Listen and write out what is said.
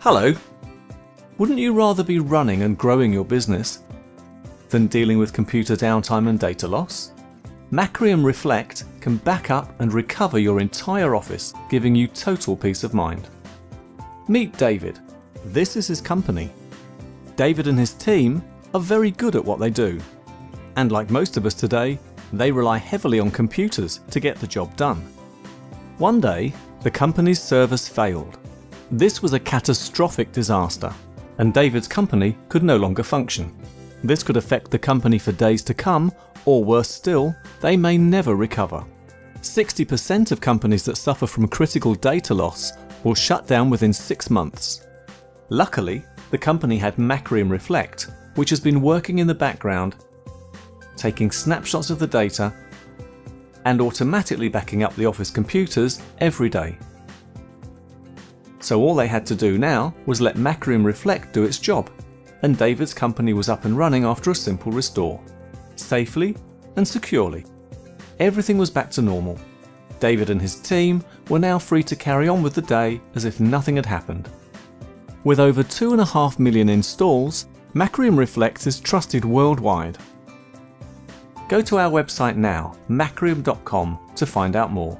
Hello. Wouldn't you rather be running and growing your business than dealing with computer downtime and data loss? Macrium Reflect can back up and recover your entire office, giving you total peace of mind. Meet David. This is his company. David and his team are very good at what they do. And like most of us today, they rely heavily on computers to get the job done. One day, the company's servers failed. This was a catastrophic disaster, and David's company could no longer function. This could affect the company for days to come, or worse still, they may never recover. 60% of companies that suffer from critical data loss will shut down within six months. Luckily, the company had Macrium Reflect, which has been working in the background, taking snapshots of the data and automatically backing up the office computers every day. So all they had to do now was let Macrium Reflect do its job, and David's company was up and running after a simple restore, safely and securely. Everything was back to normal. David and his team were now free to carry on with the day as if nothing had happened. With over 2.5 million installs, Macrium Reflect is trusted worldwide. Go to our website now, macrium.com, to find out more.